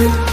you.